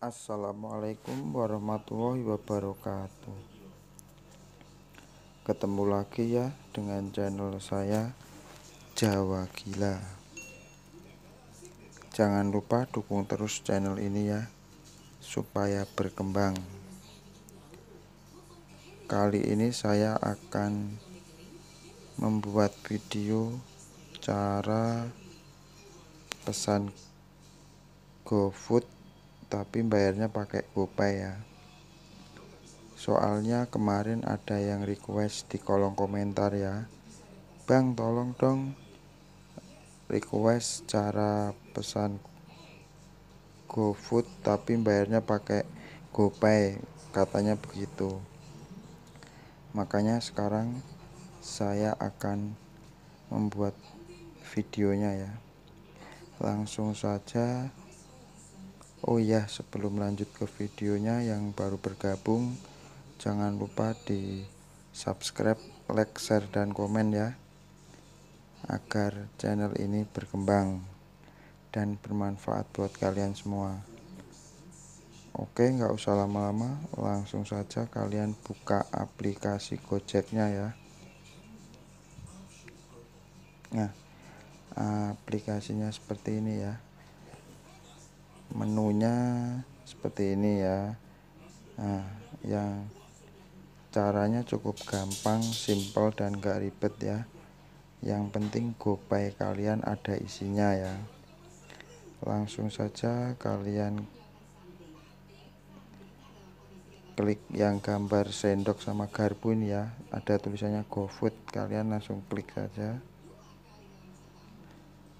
Assalamualaikum warahmatullahi wabarakatuh. Ketemu lagi ya dengan channel saya Jawa Gila. Jangan lupa dukung terus channel ini ya Supaya berkembang. Kali ini saya akan Membuat video Cara Pesan GoFood tapi bayarnya pakai GoPay ya. Soalnya kemarin ada yang request di kolom komentar ya. Bang tolong dong request cara pesan GoFood tapi bayarnya pakai GoPay. Katanya begitu. Makanya sekarang saya akan membuat videonya ya. Langsung saja Oh iya sebelum lanjut ke videonya yang baru bergabung jangan lupa di subscribe like share dan komen ya agar channel ini berkembang dan bermanfaat buat kalian semua. Oke nggak usah lama-lama langsung saja kalian buka aplikasi Gojeknya ya. Nah aplikasinya seperti ini ya menunya seperti ini ya. Nah yang caranya cukup gampang simple dan gak ribet ya. Yang penting gopay kalian ada isinya ya. Langsung saja kalian klik yang gambar sendok sama garpu ini ya. Ada tulisannya GoFood. Kalian langsung klik saja.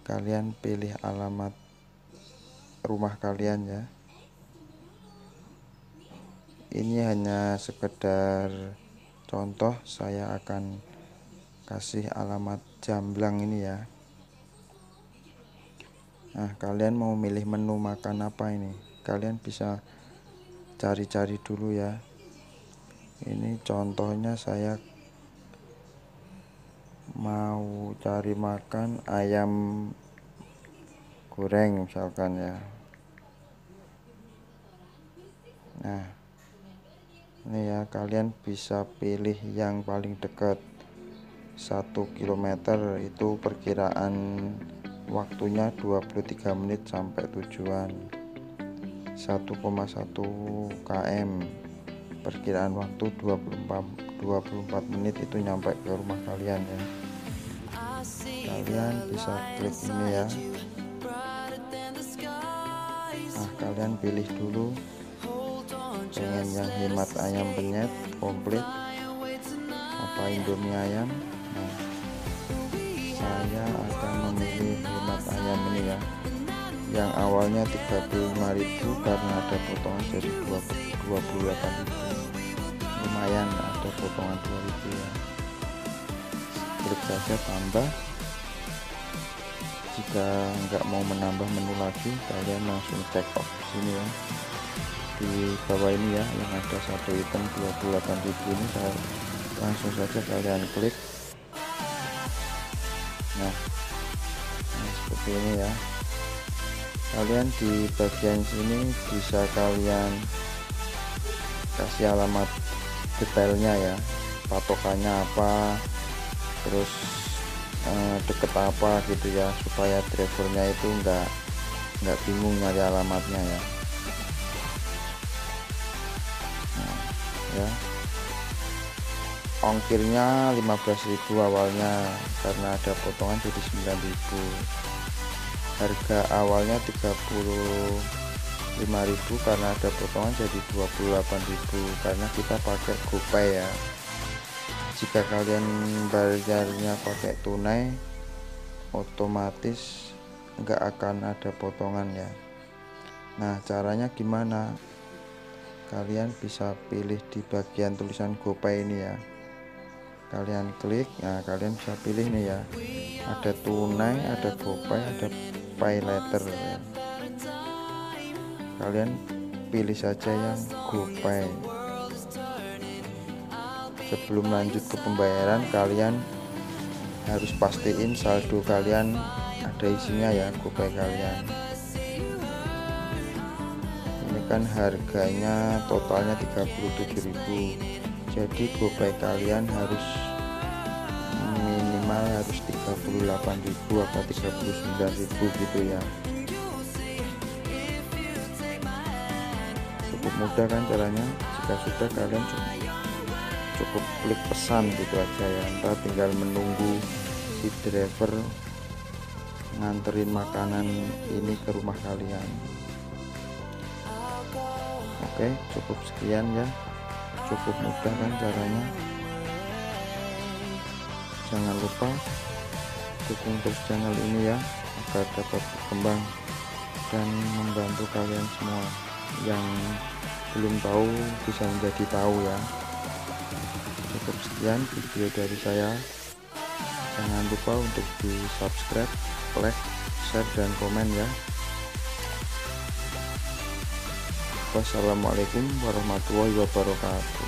Kalian pilih alamat rumah kalian ya. Ini hanya sekedar contoh saya akan kasih alamat jamblang ini ya. Nah kalian mau milih menu makan apa ini? Kalian bisa cari-cari dulu ya. Ini contohnya saya mau cari makan ayam goreng misalkan ya. Nah ini ya kalian bisa pilih yang paling dekat. 1 km itu perkiraan waktunya 23 menit sampai tujuan. 1,1 km. Perkiraan waktu 24 24 menit itu nyampe ke rumah kalian ya. Kalian bisa klik ini ya kalian pilih dulu. Pengen yang hemat ayam penyet komplit apa indomie ayam? Nah, saya akan memilih hemat ayam ini ya. Yang awalnya 35.000 karena ada potongan jadi 28.000 lumayan ada potongan 2000 ya. Klik saja tambah jika nggak mau menambah menu lagi kalian langsung check off di sini ya. Di bawah ini ya yang ada satu item 28.000 ini saya langsung saja kalian klik. Nah, nah seperti ini ya. Kalian di bagian sini bisa kalian kasih alamat detailnya ya patokannya apa terus eh, deket apa gitu ya supaya drivernya itu enggak enggak bingung nyari alamatnya ya. Nah, ya. Ongkirnya 15.000 awalnya karena ada potongan jadi 9.000 harga awalnya 35.000 karena ada potongan jadi 28.000 karena kita pakai GoPay ya jika kalian bayarnya pakai tunai otomatis nggak akan ada potongan ya. Nah caranya gimana? Kalian bisa pilih di bagian tulisan GoPay ini ya. Kalian klik nah kalian bisa pilih nih ya. Ada tunai ada GoPay ada pay letter ya. kalian pilih saja yang GoPay sebelum lanjut ke pembayaran kalian harus pastiin saldo kalian ada isinya ya gopay kalian. Ini kan harganya totalnya 37.000 jadi gopay kalian harus minimal harus 38.000 atau 39.000 gitu ya. Cukup mudah kan caranya? Jika sudah kalian cukup, cukup klik pesan gitu aja ya. Ntar tinggal menunggu si driver nganterin makanan ini ke rumah kalian. Oke cukup sekian ya. Cukup mudah kan caranya. Jangan lupa dukung terus channel ini ya agar dapat berkembang dan membantu kalian semua yang belum tahu bisa menjadi tahu ya cukup sekian video dari saya. Jangan lupa untuk di subscribe like share dan komen ya. Wassalamualaikum warahmatullahi wabarakatuh